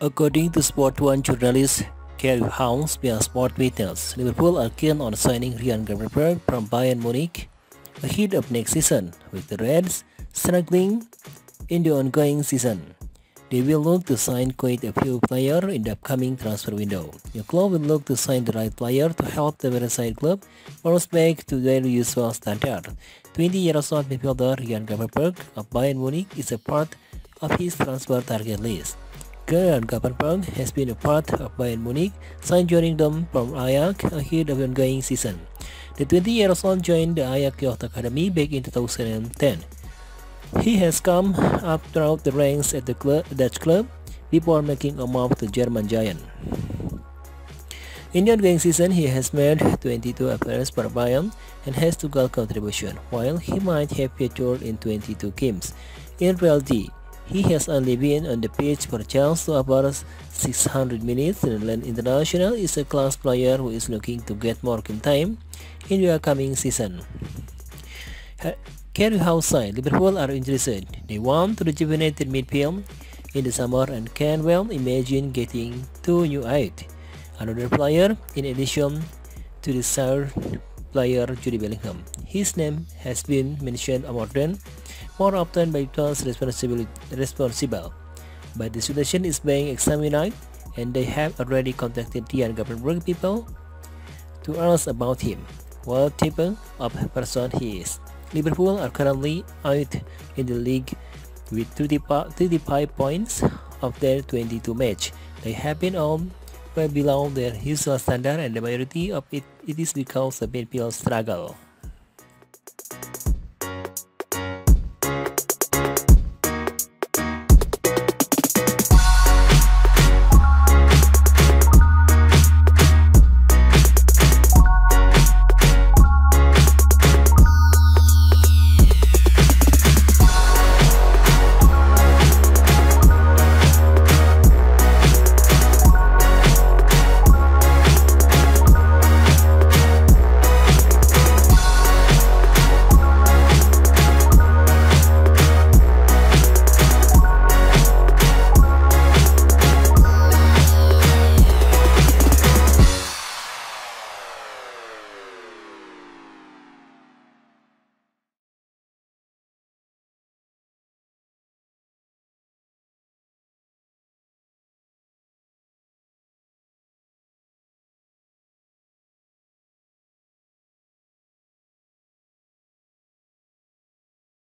According to Sport One journalist Gary Hounds via Sport Witness, Liverpool are keen on signing Ryan Gravenberch from Bayern Munich ahead of next season, with the Reds struggling in the ongoing season. They will look to sign quite a few players in the upcoming transfer window. The club will look to sign the right player to help the Merseyside club bounce back to their usual standard. 20 years old midfielder Ryan Gravenberch of Bayern Munich is a part of his transfer target list. Ryan Gravenberch has been a part of Bayern Munich since joining them from Ajax ahead of the ongoing season. The 20 years old joined the Ajax Youth Academy back in 2010. He has come up throughout the ranks at the Dutch club before making a move to German giant. In the ongoing season, he has made 22 appearances for Bayern and has 2 goal contribution, while he might have featured in 22 games. In reality, he has only been on the pitch for chance to about 600 minutes. The Netherlands international is a class player who is looking to get more game time in the upcoming season. Kerry Hau side, Liverpool are interested. They want to rejuvenate their midfield in the summer and can well imagine getting two new out. Another player in addition to the third player Jude Bellingham. His name has been mentioned than more often by those responsible. But the situation is being examined and they have already contacted the Gravenberch people to ask about him, what type of person he is. Liverpool are currently out in the league with 35 points of their 22 match. They have been on well below their usual standard and the majority of it, it is because of the midfield struggle.